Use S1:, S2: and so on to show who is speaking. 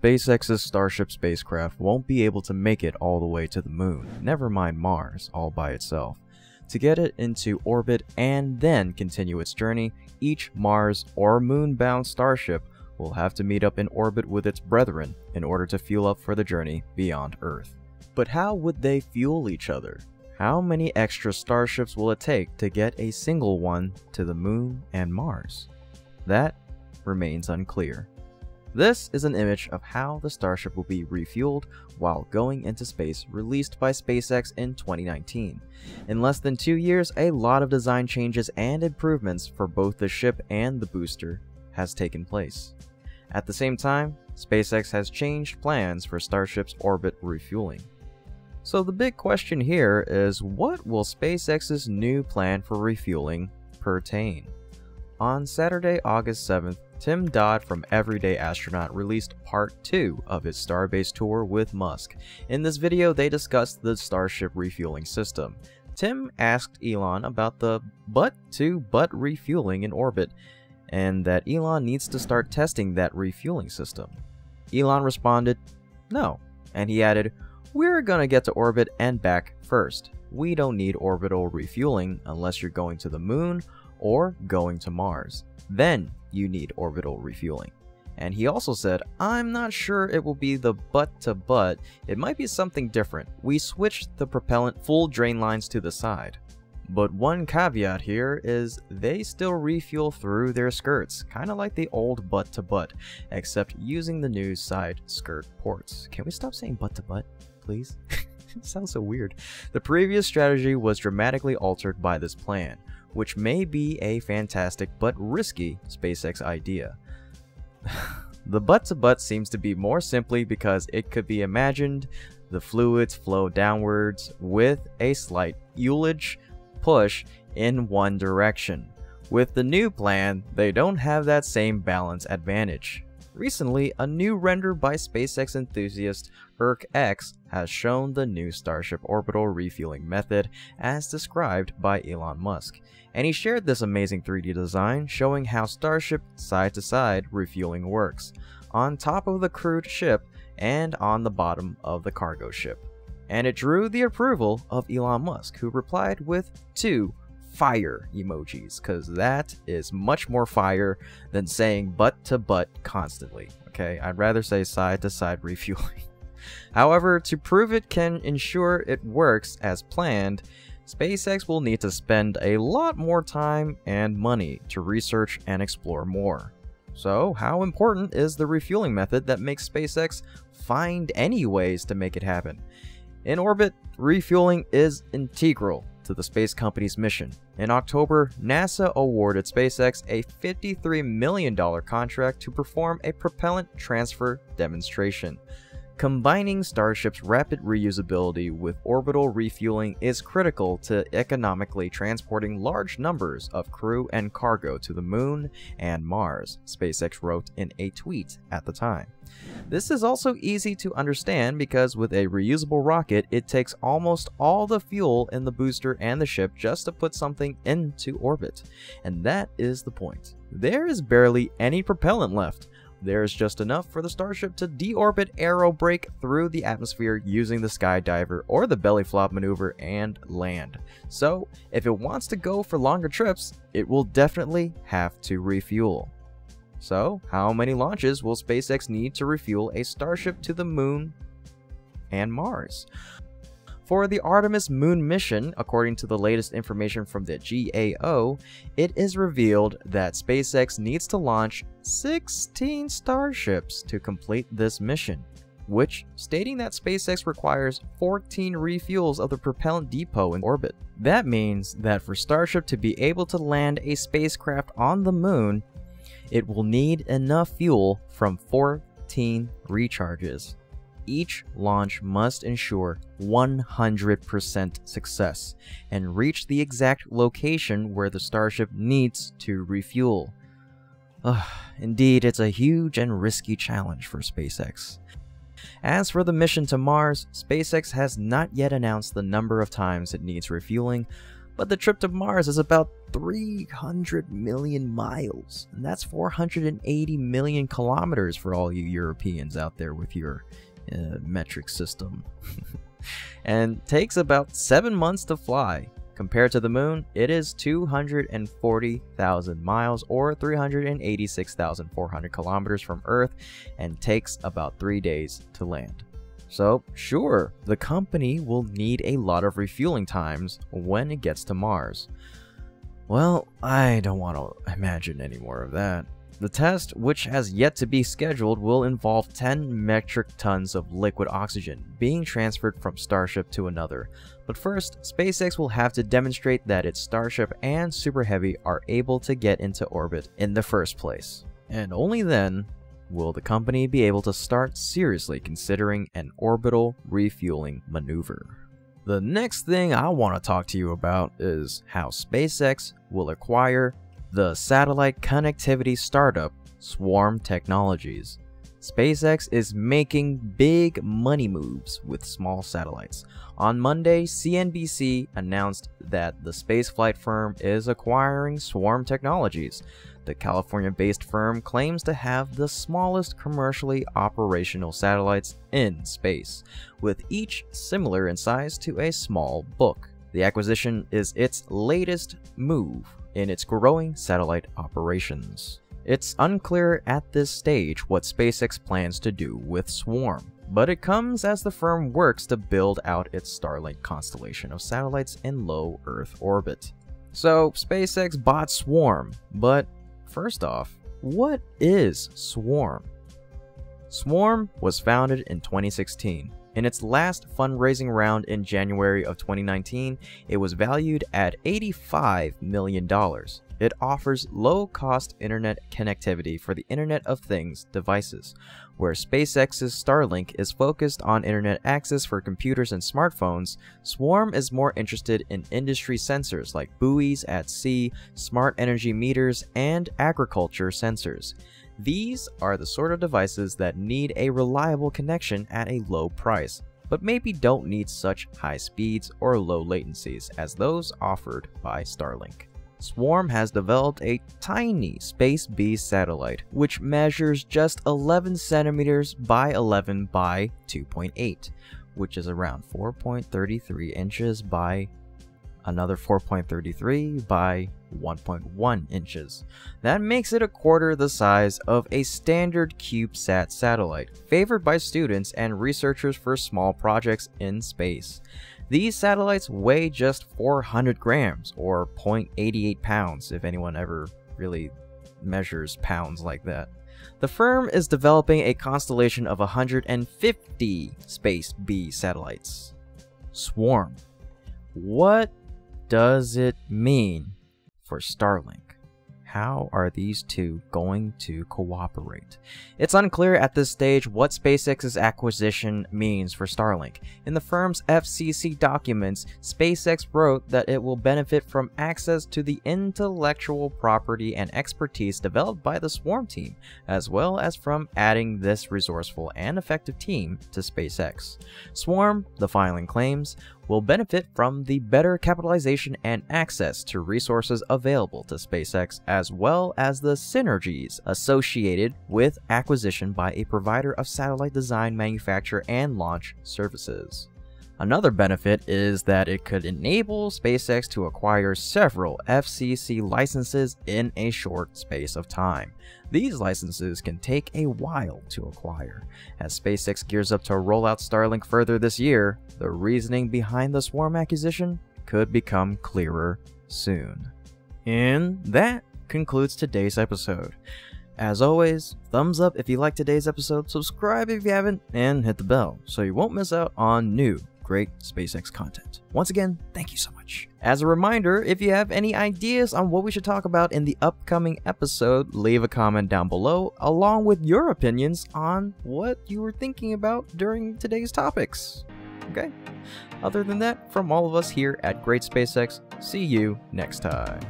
S1: SpaceX's Starship spacecraft won't be able to make it all the way to the moon, never mind Mars, all by itself. To get it into orbit and then continue its journey, each Mars or moon-bound starship will have to meet up in orbit with its brethren in order to fuel up for the journey beyond Earth. But how would they fuel each other? How many extra starships will it take to get a single one to the moon and Mars? That remains unclear. This is an image of how the Starship will be refueled while going into space released by SpaceX in 2019. In less than two years, a lot of design changes and improvements for both the ship and the booster has taken place. At the same time, SpaceX has changed plans for Starship's orbit refueling. So the big question here is what will SpaceX's new plan for refueling pertain? On Saturday, August 7th, Tim Dodd from Everyday Astronaut released part 2 of his Starbase tour with Musk. In this video, they discussed the Starship refueling system. Tim asked Elon about the butt-to-butt -butt refueling in orbit, and that Elon needs to start testing that refueling system. Elon responded, no, and he added, we're gonna get to orbit and back first. We don't need orbital refueling unless you're going to the moon or going to Mars. Then you need orbital refueling. And he also said, I'm not sure it will be the butt to butt, it might be something different. We switched the propellant fill drain lines to the side. But one caveat here is they still refuel through their skirts, kinda like the old butt to butt, except using the new side skirt ports. Can we stop saying butt to butt, please? it sounds so weird. The previous strategy was dramatically altered by this plan, which may be a fantastic but risky SpaceX idea. the butt to butt seems to be more simply because it could be imagined the fluids flow downwards with a slight ullage push in one direction. With the new plan, they don't have that same balance advantage. Recently, a new render by SpaceX enthusiast ErcX has shown the new Starship orbital refueling method as described by Elon Musk, and he shared this amazing 3D design showing how Starship side-to-side -side refueling works, on top of the crewed ship and on the bottom of the cargo ship. And it drew the approval of Elon Musk, who replied with two fire emojis, because that is much more fire than saying butt to butt constantly. Okay, I'd rather say side to side refueling. However, to prove it can ensure it works as planned, SpaceX will need to spend a lot more time and money to research and explore more. So, how important is the refueling method that makes SpaceX find any ways to make it happen? In orbit, refueling is integral to the space company's mission. In October, NASA awarded SpaceX a $53 million contract to perform a propellant transfer demonstration. Combining Starship's rapid reusability with orbital refueling is critical to economically transporting large numbers of crew and cargo to the Moon and Mars, SpaceX wrote in a tweet at the time. This is also easy to understand because with a reusable rocket, it takes almost all the fuel in the booster and the ship just to put something into orbit. And that is the point. There is barely any propellant left, there's just enough for the Starship to deorbit aerobrake through the atmosphere using the skydiver or the belly flop maneuver and land. So, if it wants to go for longer trips, it will definitely have to refuel. So, how many launches will SpaceX need to refuel a Starship to the Moon and Mars? For the Artemis moon mission, according to the latest information from the GAO, it is revealed that SpaceX needs to launch 16 starships to complete this mission, which stating that SpaceX requires 14 refuels of the propellant depot in orbit. That means that for Starship to be able to land a spacecraft on the moon, it will need enough fuel from 14 recharges each launch must ensure 100% success and reach the exact location where the Starship needs to refuel. Indeed, it's a huge and risky challenge for SpaceX. As for the mission to Mars, SpaceX has not yet announced the number of times it needs refueling, but the trip to Mars is about 300 million miles, and that's 480 million kilometers for all you Europeans out there with your uh, metric system. and takes about 7 months to fly. Compared to the moon, it is 240,000 miles or 386,400 kilometers from Earth and takes about 3 days to land. So, sure, the company will need a lot of refueling times when it gets to Mars. Well, I don't want to imagine any more of that. The test, which has yet to be scheduled, will involve 10 metric tons of liquid oxygen being transferred from Starship to another. But first, SpaceX will have to demonstrate that its Starship and Super Heavy are able to get into orbit in the first place. And only then will the company be able to start seriously considering an orbital refueling maneuver. The next thing I want to talk to you about is how SpaceX will acquire the satellite connectivity startup Swarm Technologies. SpaceX is making big money moves with small satellites. On Monday, CNBC announced that the spaceflight firm is acquiring Swarm Technologies. The California based firm claims to have the smallest commercially operational satellites in space, with each similar in size to a small book. The acquisition is its latest move in its growing satellite operations. It's unclear at this stage what SpaceX plans to do with Swarm, but it comes as the firm works to build out its Starlink constellation of satellites in low Earth orbit. So, SpaceX bought Swarm, but first off, what is Swarm? Swarm was founded in 2016 in its last fundraising round in January of 2019, it was valued at $85 million. It offers low-cost internet connectivity for the Internet of Things devices, where SpaceX's Starlink is focused on internet access for computers and smartphones, Swarm is more interested in industry sensors like buoys at sea, smart energy meters, and agriculture sensors. These are the sort of devices that need a reliable connection at a low price, but maybe don't need such high speeds or low latencies as those offered by Starlink. Swarm has developed a tiny Space Beast satellite, which measures just 11 centimeters by 11 by 2.8, which is around 4.33 inches by another 4.33 by 1.1 inches. That makes it a quarter the size of a standard CubeSat satellite, favored by students and researchers for small projects in space. These satellites weigh just 400 grams, or 0.88 pounds if anyone ever really measures pounds like that. The firm is developing a constellation of 150 Space B satellites. Swarm. What does it mean for Starlink? How are these two going to cooperate? It's unclear at this stage what SpaceX's acquisition means for Starlink. In the firm's FCC documents, SpaceX wrote that it will benefit from access to the intellectual property and expertise developed by the Swarm team, as well as from adding this resourceful and effective team to SpaceX. Swarm, the filing claims, will benefit from the better capitalization and access to resources available to SpaceX as well as the synergies associated with acquisition by a provider of satellite design, manufacture, and launch services. Another benefit is that it could enable SpaceX to acquire several FCC licenses in a short space of time. These licenses can take a while to acquire. As SpaceX gears up to roll out Starlink further this year, the reasoning behind the Swarm acquisition could become clearer soon. And that concludes today's episode. As always, thumbs up if you liked today's episode, subscribe if you haven't, and hit the bell so you won't miss out on new great SpaceX content. Once again, thank you so much. As a reminder, if you have any ideas on what we should talk about in the upcoming episode, leave a comment down below along with your opinions on what you were thinking about during today's topics. Okay? Other than that, from all of us here at Great SpaceX, see you next time.